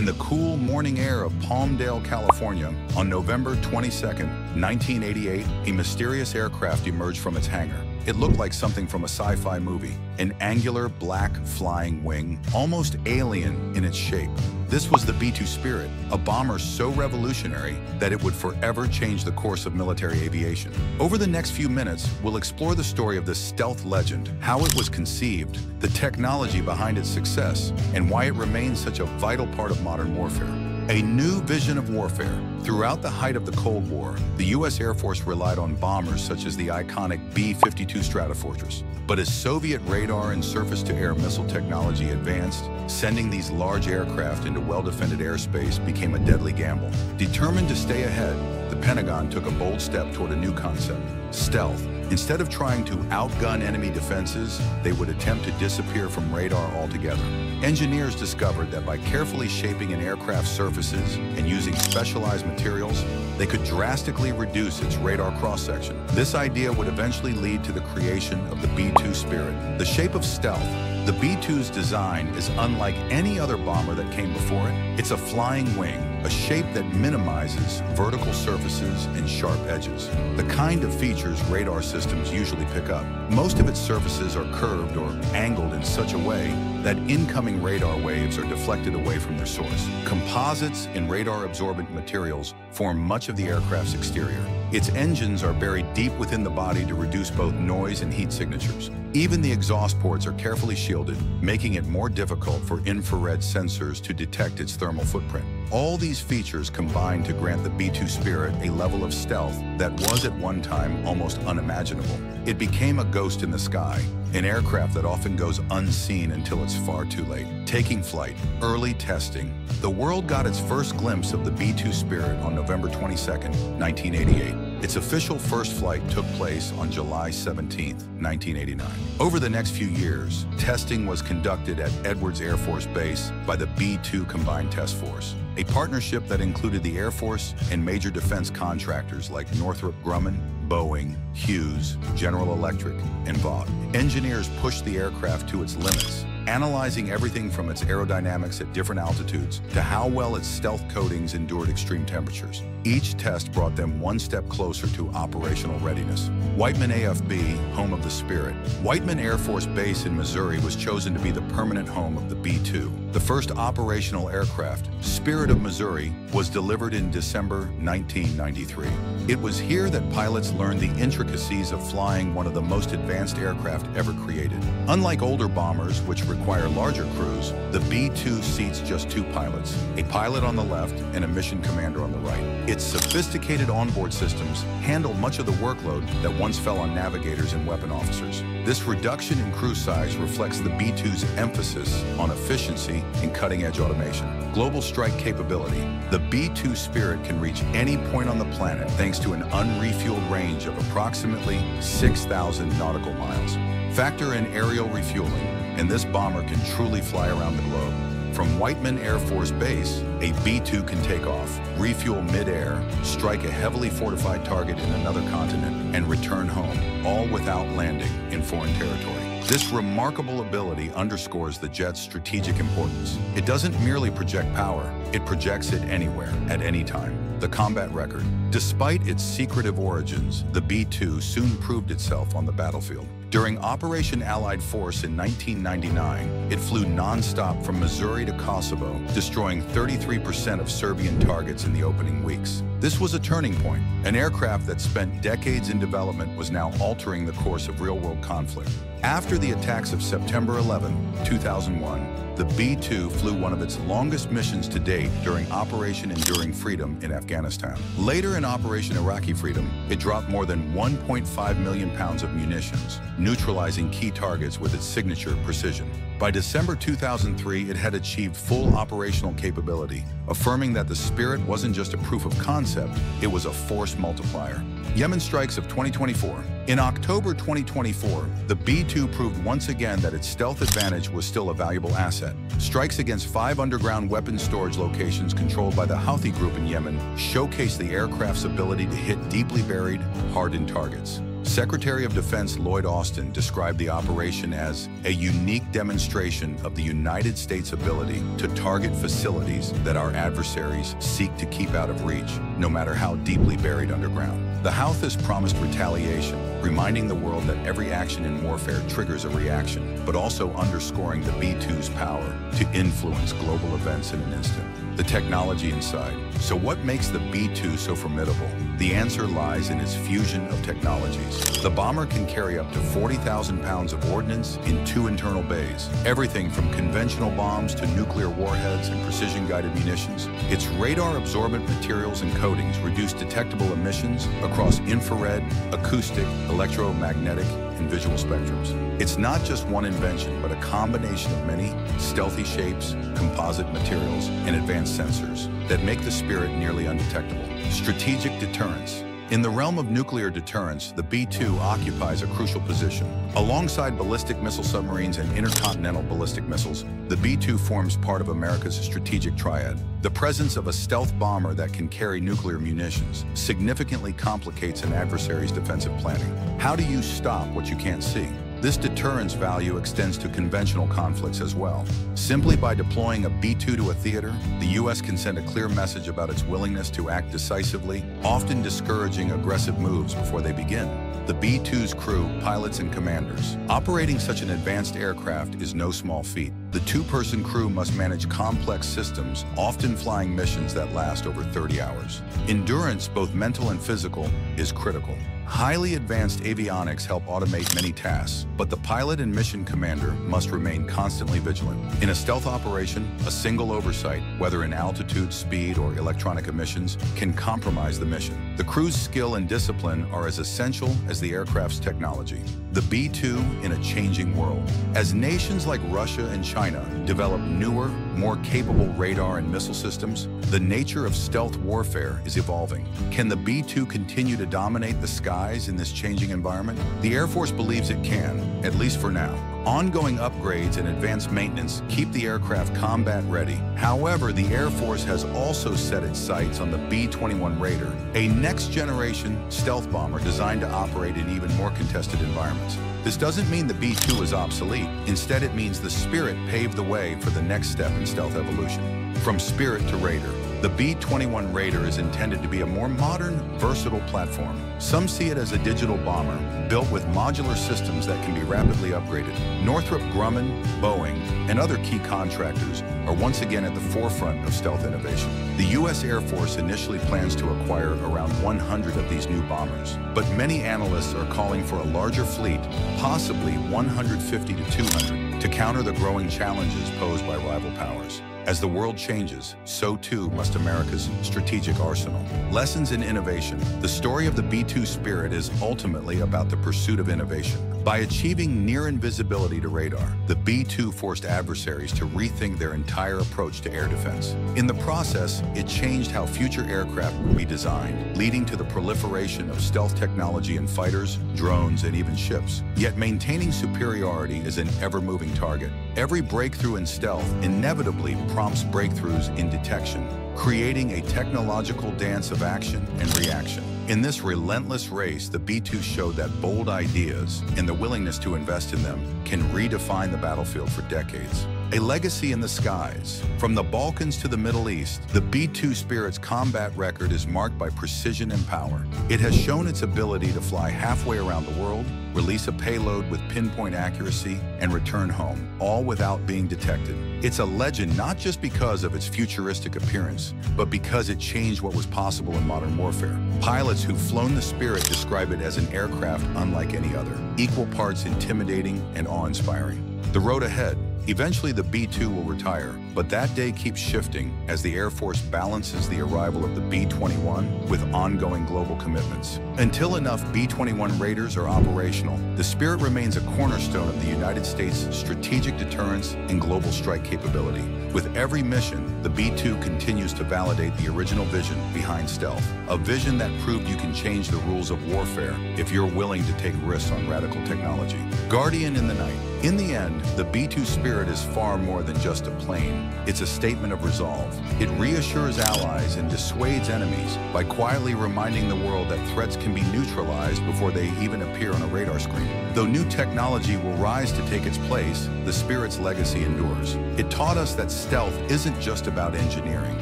In the cool morning air of Palmdale, California, on November 22, 1988, a mysterious aircraft emerged from its hangar. It looked like something from a sci-fi movie, an angular black flying wing, almost alien in its shape. This was the B-2 Spirit, a bomber so revolutionary that it would forever change the course of military aviation. Over the next few minutes, we'll explore the story of this stealth legend, how it was conceived, the technology behind its success, and why it remains such a vital part of modern warfare. A new vision of warfare. Throughout the height of the Cold War, the U.S. Air Force relied on bombers such as the iconic B-52 Stratofortress. But as Soviet radar and surface-to-air missile technology advanced, sending these large aircraft into well-defended airspace became a deadly gamble. Determined to stay ahead, the Pentagon took a bold step toward a new concept, stealth. Instead of trying to outgun enemy defenses, they would attempt to disappear from radar altogether. Engineers discovered that by carefully shaping an aircraft's surfaces and using specialized materials, they could drastically reduce its radar cross-section. This idea would eventually lead to the creation of the B-2 Spirit. The shape of stealth the B-2's design is unlike any other bomber that came before it. It's a flying wing, a shape that minimizes vertical surfaces and sharp edges, the kind of features radar systems usually pick up. Most of its surfaces are curved or angled in such a way that incoming radar waves are deflected away from their source. Composites and radar-absorbent materials form much of the aircraft's exterior. Its engines are buried deep within the body to reduce both noise and heat signatures. Even the exhaust ports are carefully shielded, making it more difficult for infrared sensors to detect its thermal footprint. All these features combine to grant the B-2 Spirit a level of stealth that was at one time almost unimaginable. It became a ghost in the sky, an aircraft that often goes unseen until it's far too late. Taking flight, early testing. The world got its first glimpse of the B-2 Spirit on November 22, 1988. Its official first flight took place on July 17, 1989. Over the next few years, testing was conducted at Edwards Air Force Base by the B-2 Combined Test Force, a partnership that included the Air Force and major defense contractors like Northrop Grumman, Boeing, Hughes, General Electric, and. Engineers pushed the aircraft to its limits, analyzing everything from its aerodynamics at different altitudes to how well its stealth coatings endured extreme temperatures. Each test brought them one step closer to operational readiness. Whiteman AFB, home of the Spirit. Whiteman Air Force Base in Missouri was chosen to be the permanent home of the B-2. The first operational aircraft, Spirit of Missouri, was delivered in December 1993. It was here that pilots learned the intricacies of flying one of the most advanced aircraft ever created. Unlike older bombers, which require larger crews, the B-2 seats just two pilots, a pilot on the left and a mission commander on the right. Its sophisticated onboard systems handle much of the workload that once fell on navigators and weapon officers. This reduction in crew size reflects the B-2's emphasis on efficiency and cutting-edge automation. Global strike capability. The B-2 Spirit can reach any point on the planet thanks to an unrefueled range of approximately 6,000 nautical miles. Factor in aerial refueling, and this bomber can truly fly around the globe. From Whiteman Air Force Base, a B-2 can take off, refuel mid-air, strike a heavily fortified target in another continent, and return home, all without landing in foreign territory. This remarkable ability underscores the jet's strategic importance. It doesn't merely project power, it projects it anywhere, at any time. The combat record. Despite its secretive origins, the B-2 soon proved itself on the battlefield. During Operation Allied Force in 1999, it flew non-stop from Missouri to Kosovo, destroying 33% of Serbian targets in the opening weeks. This was a turning point. An aircraft that spent decades in development was now altering the course of real-world conflict. After the attacks of September 11, 2001, the B-2 flew one of its longest missions to date during Operation Enduring Freedom in Afghanistan. Later in Operation Iraqi Freedom, it dropped more than 1.5 million pounds of munitions, neutralizing key targets with its signature precision. By December 2003, it had achieved full operational capability, affirming that the Spirit wasn't just a proof of concept, it was a force multiplier. Yemen strikes of 2024. In October 2024, the B-2 proved once again that its stealth advantage was still a valuable asset. Strikes against five underground weapons storage locations controlled by the Houthi group in Yemen showcased the aircraft's ability to hit deeply buried, hardened targets. Secretary of Defense Lloyd Austin described the operation as a unique demonstration of the United States' ability to target facilities that our adversaries seek to keep out of reach, no matter how deeply buried underground. The Houthis promised retaliation, reminding the world that every action in warfare triggers a reaction, but also underscoring the B-2's power to influence global events in an instant. The technology inside. So what makes the B-2 so formidable? The answer lies in its fusion of technologies. The bomber can carry up to 40,000 pounds of ordnance in two internal bays. Everything from conventional bombs to nuclear warheads and precision-guided munitions. Its radar-absorbent materials and coatings reduce detectable emissions across infrared, acoustic, electromagnetic, and visual spectrums. It's not just one invention, but a combination of many stealthy shapes, composite materials, and advanced sensors that make the Spirit nearly undetectable. Strategic deterrence. In the realm of nuclear deterrence, the B-2 occupies a crucial position. Alongside ballistic missile submarines and intercontinental ballistic missiles, the B-2 forms part of America's strategic triad. The presence of a stealth bomber that can carry nuclear munitions significantly complicates an adversary's defensive planning. How do you stop what you can't see? This deterrence value extends to conventional conflicts as well. Simply by deploying a B-2 to a theater, the U.S. can send a clear message about its willingness to act decisively, often discouraging aggressive moves before they begin. The B-2's crew, pilots and commanders. Operating such an advanced aircraft is no small feat. The two-person crew must manage complex systems, often flying missions that last over 30 hours. Endurance, both mental and physical, is critical. Highly advanced avionics help automate many tasks, but the pilot and mission commander must remain constantly vigilant. In a stealth operation, a single oversight, whether in altitude, speed, or electronic emissions, can compromise the mission. The crew's skill and discipline are as essential as the aircraft's technology. The B-2 in a changing world. As nations like Russia and China develop newer, more capable radar and missile systems, the nature of stealth warfare is evolving. Can the B-2 continue to dominate the skies in this changing environment? The Air Force believes it can, at least for now. Ongoing upgrades and advanced maintenance keep the aircraft combat ready. However, the Air Force has also set its sights on the B-21 Raider, a next-generation stealth bomber designed to operate in even more contested environments. This doesn't mean the B-2 is obsolete. Instead, it means the Spirit paved the way for the next step in stealth evolution. From Spirit to Raider, the B-21 Raider is intended to be a more modern, versatile platform. Some see it as a digital bomber, built with modular systems that can be rapidly upgraded. Northrop Grumman, Boeing, and other key contractors are once again at the forefront of stealth innovation. The U.S. Air Force initially plans to acquire around 100 of these new bombers, but many analysts are calling for a larger fleet, possibly 150 to 200, to counter the growing challenges posed by rival powers. As the world changes, so too must America's strategic arsenal. Lessons in innovation. The story of the B-2 Spirit is ultimately about the pursuit of innovation. By achieving near invisibility to radar, the B-2 forced adversaries to rethink their entire approach to air defense. In the process, it changed how future aircraft would be designed, leading to the proliferation of stealth technology in fighters, drones, and even ships. Yet maintaining superiority is an ever-moving target. Every breakthrough in stealth inevitably prompts breakthroughs in detection, creating a technological dance of action and reaction. In this relentless race, the B-2 showed that bold ideas and the willingness to invest in them can redefine the battlefield for decades. A legacy in the skies. From the Balkans to the Middle East, the B-2 Spirit's combat record is marked by precision and power. It has shown its ability to fly halfway around the world, release a payload with pinpoint accuracy, and return home, all without being detected. It's a legend not just because of its futuristic appearance, but because it changed what was possible in modern warfare. Pilots who've flown the Spirit describe it as an aircraft unlike any other, equal parts intimidating and awe-inspiring. The road ahead, Eventually, the B-2 will retire, but that day keeps shifting as the Air Force balances the arrival of the B-21 with ongoing global commitments. Until enough B-21 Raiders are operational, the Spirit remains a cornerstone of the United States' strategic deterrence and global strike capability. With every mission, the B-2 continues to validate the original vision behind stealth, a vision that proved you can change the rules of warfare if you're willing to take risks on radical technology. Guardian in the Night. In the end, the B-2 Spirit is far more than just a plane. It's a statement of resolve. It reassures allies and dissuades enemies by quietly reminding the world that threats can be neutralized before they even appear on a radar screen. Though new technology will rise to take its place, the Spirit's legacy endures. It taught us that stealth isn't just about engineering.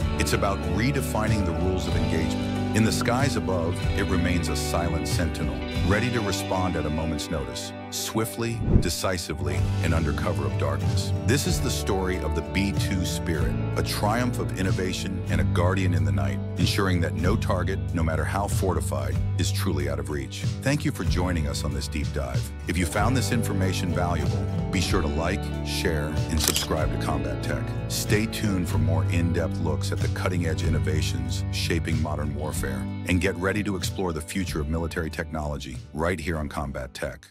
It's about redefining the rules of engagement. In the skies above, it remains a silent sentinel, ready to respond at a moment's notice, swiftly, decisively, and under cover of darkness. This is the story of the B-2 Spirit, a triumph of innovation and a guardian in the night, ensuring that no target, no matter how fortified, is truly out of reach. Thank you for joining us on this deep dive. If you found this information valuable, be sure to like, share, and subscribe to Combat Tech. Stay tuned for more in-depth looks at the cutting-edge innovations shaping modern warfare, and get ready to explore the future of military technology right here on Combat Tech.